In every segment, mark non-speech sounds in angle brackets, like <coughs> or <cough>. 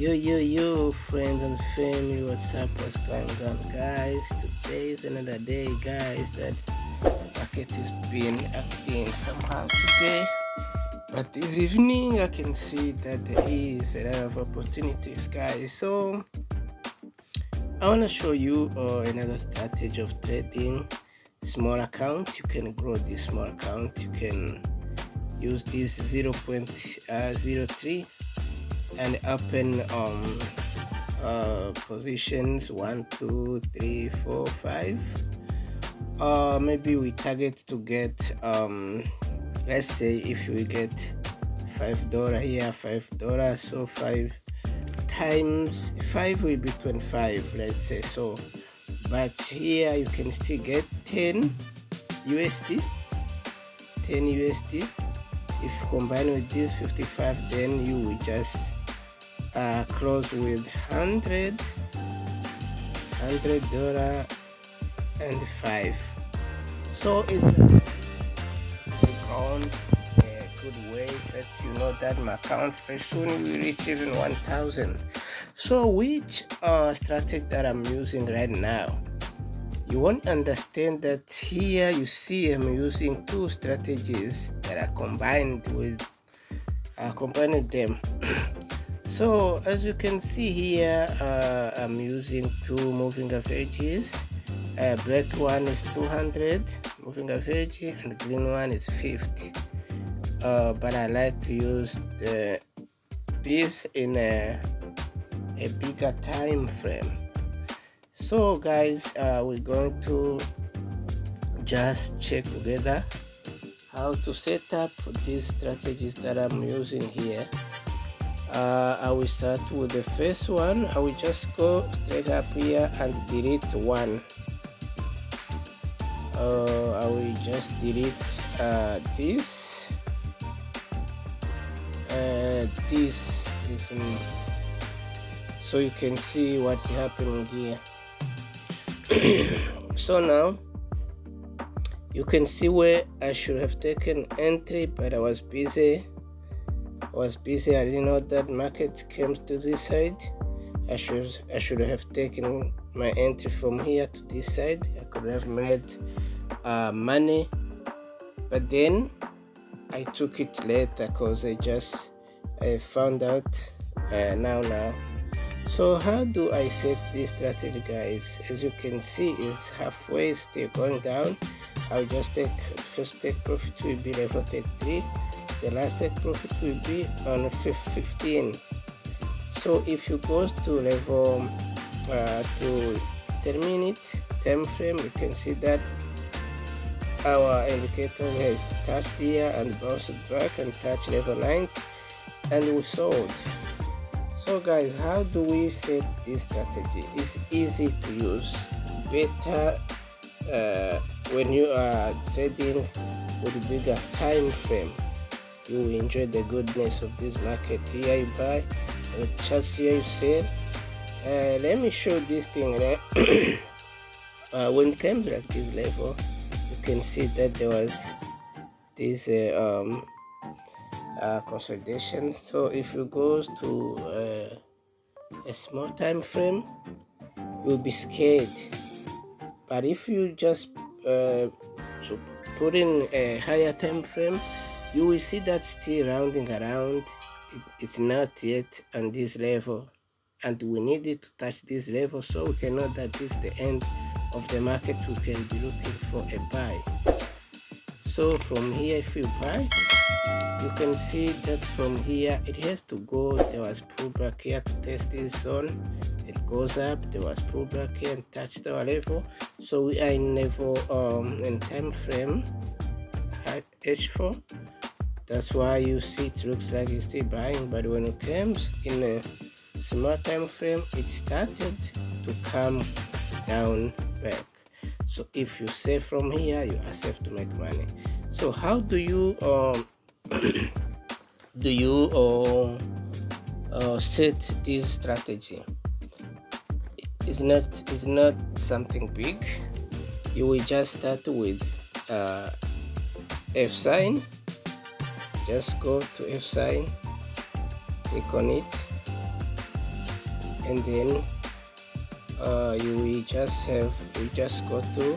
Yo, yo, yo, friends and family, what's up? What's going on, guys? Today is another day, guys. That market is been acting somehow today, but this evening I can see that there is a lot of opportunities, guys. So I want to show you uh, another strategy of trading small account. You can grow this small account. You can use this 0.03 and open um uh positions one two three four five. Uh maybe we target to get um let's say if we get five dollar here five dollar so five times five will be 25 let's say so. But here you can still get 10 usd 10 usd if combined with this 55 then you will just uh, close with 100 100 dollar and five. So it's gone a good way that you know that my account very soon will reach even 1000 so which uh, strategy that i'm using right now? You won't understand that here you see I'm using two strategies that are combined with uh, combined them <clears throat> so as you can see here uh, I'm using two moving averages. Uh, black one is 200 moving average and green one is 50 uh, but I like to use the, this in a, a bigger time frame. So guys uh, we're going to just check together how to set up these strategies that I'm using here uh, I will start with the first one. I will just go straight up here and delete one. Uh, I will just delete uh, this. Uh, this listen. So you can see what's happening here. <coughs> So now you can see where I should have taken entry but I was busy was busy. I didn't know that market came to this side. I should I should have taken my entry from here to this side. I could have made uh, money. But then I took it later because I just I found out uh, now now. So how do i set this strategy guys? As you can see it's halfway still going down. I'll just take first take profit. Will be level 33 the last take profit will be on 15 so if you go to level uh, to 10 minutes time frame you can see that our indicator has touched here and bounced back and touched level 9 and we sold. So guys how do we set this strategy? It's easy to use. Better uh, when you are trading with bigger time frame you will enjoy the goodness of this market here you buy and just here you sell uh, let me show this thing <coughs> uh, when it comes like this level you can see that there was this uh, um, uh, consolidation. So if you go to uh, a small time frame you'll be scared. But if you just uh, so put in a higher time frame you will see that still rounding around. It, it's not yet on this level. And we need it to touch this level so we can know that this is the end of the market we can be looking for a buy. So from here if you buy you can see that from here it has to go. There was pullback here to test this zone it goes up. There was pullback here and touched our level. So we are in level um in time frame h4 that's why you see it looks like it's still buying but when it comes in a small time frame it started to come down back. So if you save from here you are safe to make money. So how do you um <coughs> do you uh, uh, set this strategy? It's not it's not something big. You will just start with uh, F sign just go to F sign click on it and then uh, you will just have you just go to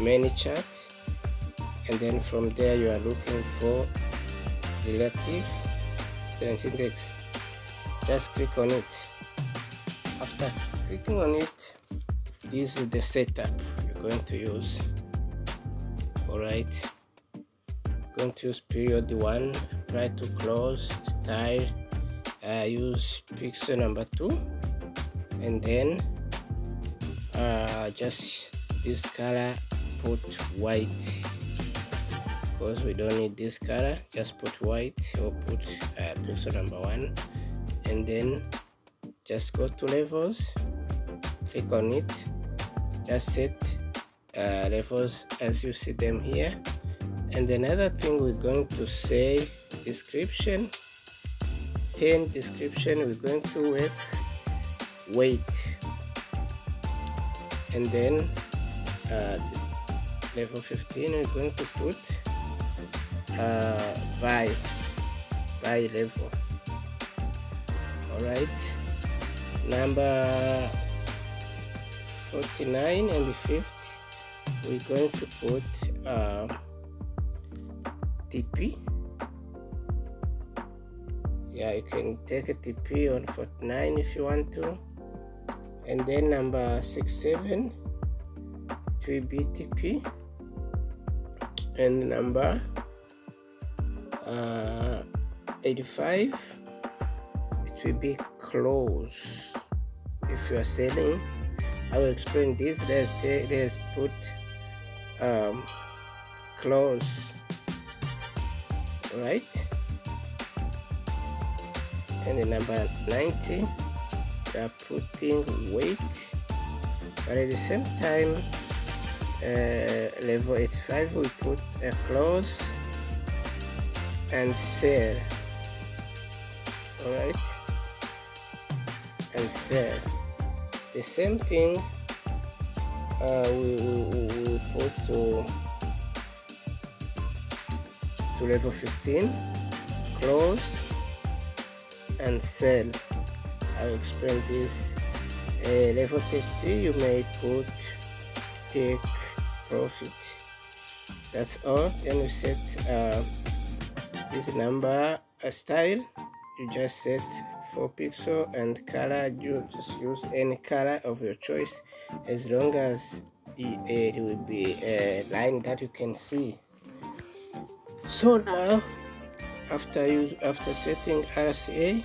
ManyChat and then from there you are looking for relative strength index. Just click on it. After clicking on it this is the setup you're going to use. All right use period one apply to close style uh, use pixel number two and then uh, just this color put white. Because we don't need this color just put white or put uh, pixel number one. And then just go to levels click on it just set uh, levels as you see them here and another thing we're going to say description 10 description we're going to work wait. And then uh, level 15 we're going to put uh, by by level. All right number 49 and the fifth we're going to put uh, TP yeah you can take a TP on 49 if you want to. And then number 67 it will be TP and number uh, 85 it will be close. If you are selling I will explain this. Let's, let's put um, close right. And the number 90 we are putting wait but at the same time uh, level 85 we put a close and sell alright. And sell the same thing uh, we, we, we put to to level 15 close and sell. I'll explain this. Uh, level 30 you may put take profit. That's all. Then you set uh, this number a style. You just set 4 pixel and color. You just use any color of your choice. As long as it, it will be a line that you can see so now after you after setting RCA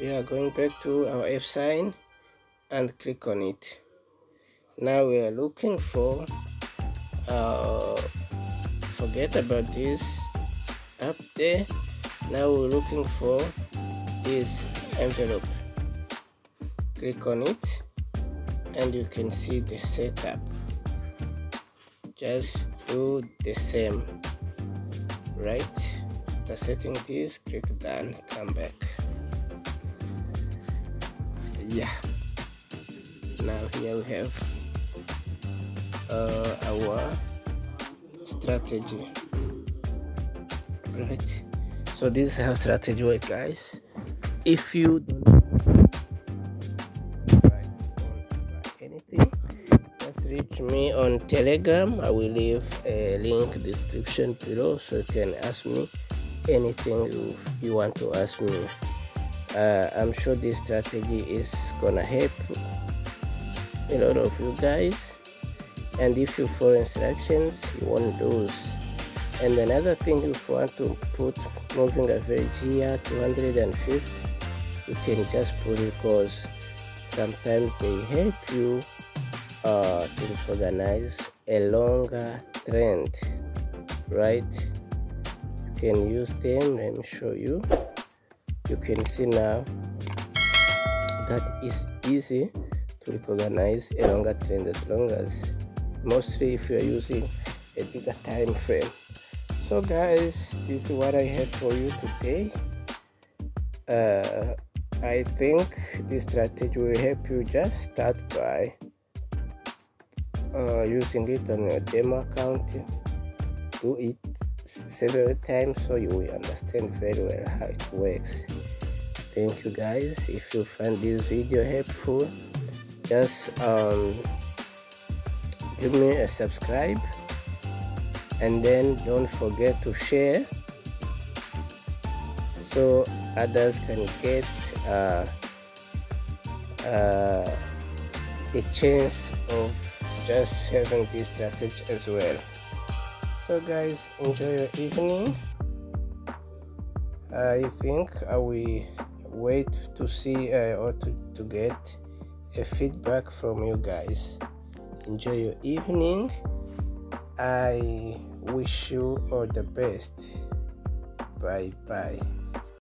we are going back to our F sign and click on it. Now we are looking for uh, forget about this up there. Now we're looking for this envelope. Click on it and you can see the setup. Just do the same right? After setting this click done come back. Yeah. Now here we have uh, our strategy. Right? So this is how strategy work guys. If you don't me on telegram. I will leave a link description below so you can ask me anything you, want to ask me. Uh, i'm sure this strategy is gonna help a lot of you guys. And if you follow instructions you won't lose. And another thing if you want to put moving average here 250 you can just put it because sometimes they help you uh, to recognize a longer trend right? You can use them let me show you. You can see now that is easy to recognize a longer trend as long as mostly if you are using a bigger time frame. So guys this is what i have for you today. Uh, i think this strategy will help you just start by uh, using it on your demo account. Do it several times so you will understand very well how it works. Thank you guys. If you find this video helpful just um, give me a subscribe. And then don't forget to share so others can get uh, uh, a chance of just having this strategy as well. So guys enjoy your evening. I think I will wait to see uh, or to, to get a feedback from you guys. Enjoy your evening. I wish you all the best. Bye bye